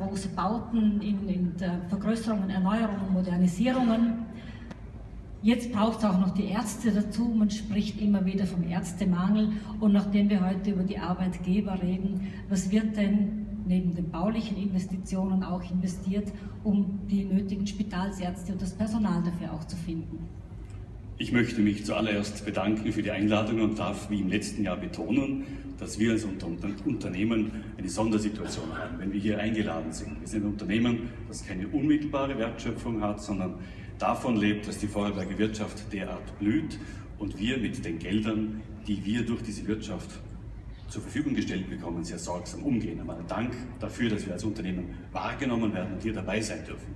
große Bauten in, in Vergrößerungen, Erneuerungen, Modernisierungen. Jetzt braucht es auch noch die Ärzte dazu. Man spricht immer wieder vom Ärztemangel. Und nachdem wir heute über die Arbeitgeber reden, was wird denn neben den baulichen Investitionen auch investiert, um die nötigen Spitalsärzte und das Personal dafür auch zu finden? Ich möchte mich zuallererst bedanken für die Einladung und darf wie im letzten Jahr betonen, dass wir als Unternehmen eine Sondersituation haben, wenn wir hier eingeladen sind. Wir sind ein Unternehmen, das keine unmittelbare Wertschöpfung hat, sondern davon lebt, dass die Vorarlberger Wirtschaft derart blüht und wir mit den Geldern, die wir durch diese Wirtschaft zur Verfügung gestellt bekommen, sehr sorgsam umgehen. Einmal Dank dafür, dass wir als Unternehmen wahrgenommen werden und hier dabei sein dürfen.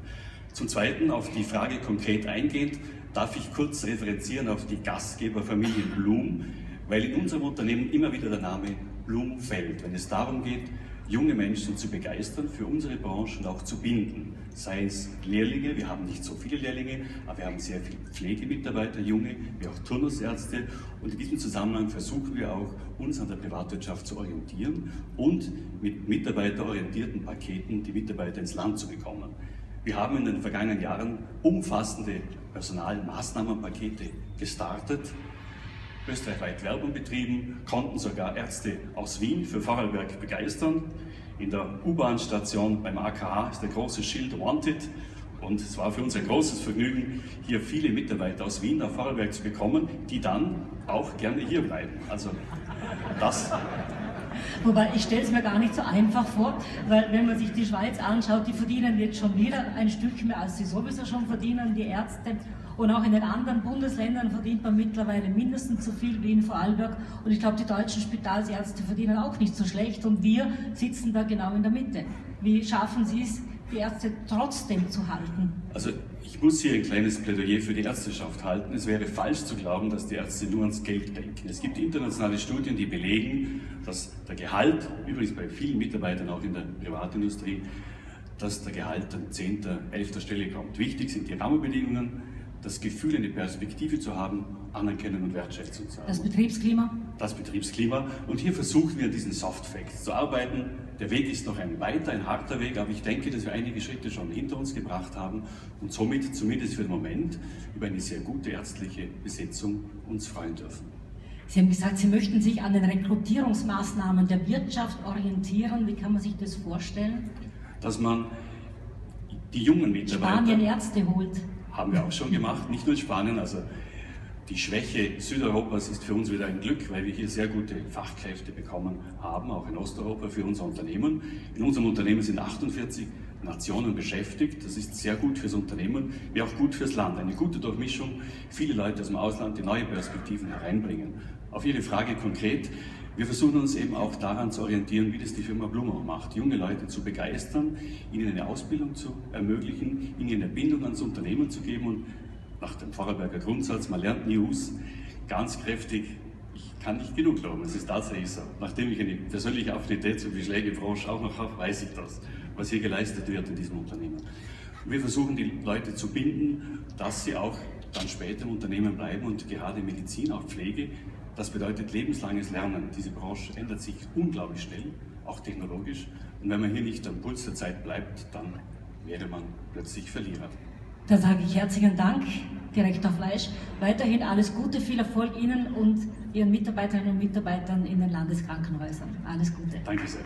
Zum Zweiten auf die Frage konkret eingehend, darf ich kurz referenzieren auf die Gastgeberfamilie Blum, weil in unserem Unternehmen immer wieder der Name Blum fällt, wenn es darum geht, junge Menschen zu begeistern für unsere Branche und auch zu binden. Sei es Lehrlinge, wir haben nicht so viele Lehrlinge, aber wir haben sehr viele Pflegemitarbeiter, junge, wie auch Turnusärzte. Und in diesem Zusammenhang versuchen wir auch, uns an der Privatwirtschaft zu orientieren und mit mitarbeiterorientierten Paketen die Mitarbeiter ins Land zu bekommen. Wir haben in den vergangenen Jahren umfassende Personalmaßnahmenpakete gestartet, österreichweit Werbung betrieben, konnten sogar Ärzte aus Wien für Vorarlberg begeistern. In der U-Bahn-Station beim AKH ist der große Schild Wanted und es war für uns ein großes Vergnügen, hier viele Mitarbeiter aus Wien nach Vorarlberg zu bekommen, die dann auch gerne hier bleiben. Also das Wobei ich stelle es mir gar nicht so einfach vor, weil wenn man sich die Schweiz anschaut, die verdienen jetzt schon wieder ein Stück mehr, als sie sowieso schon verdienen, die Ärzte. Und auch in den anderen Bundesländern verdient man mittlerweile mindestens so viel wie in Vorarlberg. Und ich glaube, die deutschen Spitalsärzte verdienen auch nicht so schlecht. Und wir sitzen da genau in der Mitte. Wie schaffen Sie es, die Ärzte trotzdem zu halten? Also ich muss hier ein kleines Plädoyer für die Ärzteschaft halten. Es wäre falsch zu glauben, dass die Ärzte nur ans Geld denken. Es gibt internationale Studien, die belegen, dass der Gehalt, übrigens bei vielen Mitarbeitern auch in der Privatindustrie, dass der Gehalt an 10., 11. Stelle kommt. Wichtig sind die Rahmenbedingungen, das Gefühl, eine Perspektive zu haben, Anerkennung und Wertschätzung zu haben. Das Betriebsklima? Das Betriebsklima. Und hier versuchen wir an diesen Soft Facts zu arbeiten. Der Weg ist noch ein weiter, ein harter Weg, aber ich denke, dass wir einige Schritte schon hinter uns gebracht haben und somit zumindest für den Moment über eine sehr gute ärztliche Besetzung uns freuen dürfen. Sie haben gesagt, Sie möchten sich an den Rekrutierungsmaßnahmen der Wirtschaft orientieren. Wie kann man sich das vorstellen? Dass man die jungen Mitarbeiter... Spanien Ärzte holt. Haben wir auch schon gemacht, nicht nur in Spanien. Also die Schwäche Südeuropas ist für uns wieder ein Glück, weil wir hier sehr gute Fachkräfte bekommen haben, auch in Osteuropa für unser Unternehmen. In unserem Unternehmen sind 48 Nationen beschäftigt. Das ist sehr gut fürs Unternehmen, wie auch gut fürs Land. Eine gute Durchmischung, viele Leute aus dem Ausland, die neue Perspektiven hereinbringen. Auf Ihre Frage konkret, wir versuchen uns eben auch daran zu orientieren, wie das die Firma Blumau macht, junge Leute zu begeistern, ihnen eine Ausbildung zu ermöglichen, ihnen eine Bindung ans Unternehmen zu geben und nach dem Vorarlberger Grundsatz, man lernt News ganz kräftig, ich kann nicht genug loben, es ist tatsächlich so. Nachdem ich eine persönliche Affinität zur Pflegebranche auch noch habe, weiß ich das, was hier geleistet wird in diesem Unternehmen. Wir versuchen die Leute zu binden, dass sie auch dann später im Unternehmen bleiben und gerade Medizin, auch Pflege, das bedeutet lebenslanges Lernen. Diese Branche ändert sich unglaublich schnell, auch technologisch. Und wenn man hier nicht am Puls der Zeit bleibt, dann wäre man plötzlich Verlierer. Da sage ich herzlichen Dank, Direktor Fleisch. Weiterhin alles Gute, viel Erfolg Ihnen und Ihren Mitarbeiterinnen und Mitarbeitern in den Landeskrankenhäusern. Alles Gute. Danke sehr.